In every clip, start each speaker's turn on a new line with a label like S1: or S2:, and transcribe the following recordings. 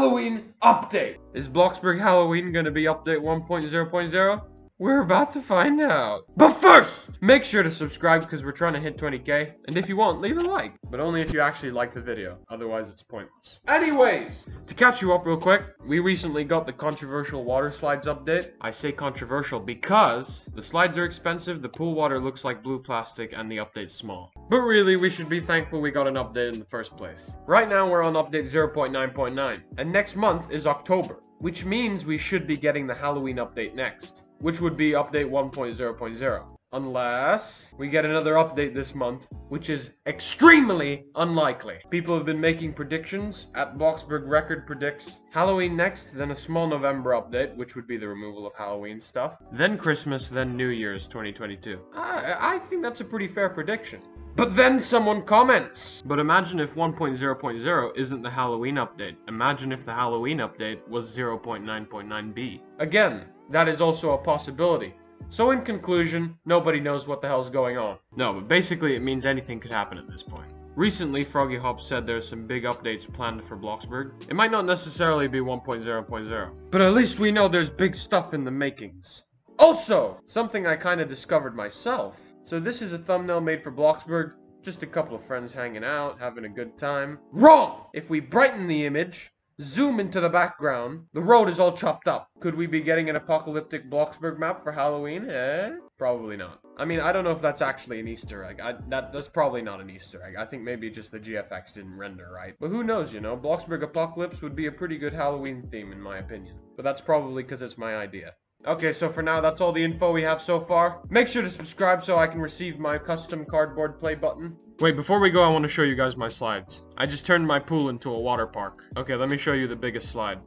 S1: Halloween update. Is Bloxburg Halloween gonna be update 1.0.0? We're about to find out. But first, make sure to subscribe because we're trying to hit 20k. And if you want, leave a like. But only if you actually like the video. Otherwise, it's pointless. Anyways, to catch you up real quick, we recently got the controversial water slides update. I say controversial because the slides are expensive, the pool water looks like blue plastic, and the update's small. But really, we should be thankful we got an update in the first place. Right now, we're on update 0.9.9. And next month is October. Which means we should be getting the Halloween update next which would be update 1.0.0. Unless we get another update this month, which is extremely unlikely. People have been making predictions. At Bloxburg Record predicts Halloween next, then a small November update, which would be the removal of Halloween stuff. Then Christmas, then New Year's 2022. I, I think that's a pretty fair prediction. But then someone comments. But imagine if 1.0.0 isn't the Halloween update. Imagine if the Halloween update was 0.9.9b. Again, that is also a possibility. So in conclusion, nobody knows what the hell's going on. No, but basically it means anything could happen at this point. Recently, Froggy Hop said there's some big updates planned for Bloxburg. It might not necessarily be 1.0.0, but at least we know there's big stuff in the makings. Also, something I kinda discovered myself. So this is a thumbnail made for Bloxburg, just a couple of friends hanging out, having a good time. Wrong! If we brighten the image, Zoom into the background. The road is all chopped up. Could we be getting an apocalyptic Bloxburg map for Halloween? Eh? Probably not. I mean, I don't know if that's actually an Easter egg. I, that, that's probably not an Easter egg. I think maybe just the GFX didn't render right. But who knows, you know? Bloxburg Apocalypse would be a pretty good Halloween theme, in my opinion. But that's probably because it's my idea. Okay, so for now, that's all the info we have so far. Make sure to subscribe so I can receive my custom cardboard play button. Wait, before we go, I want to show you guys my slides. I just turned my pool into a water park. Okay, let me show you the biggest slide.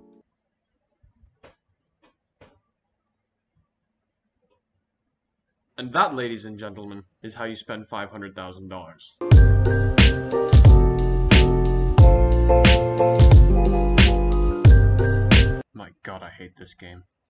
S1: And that, ladies and gentlemen, is how you spend $500,000. My god, I hate this game.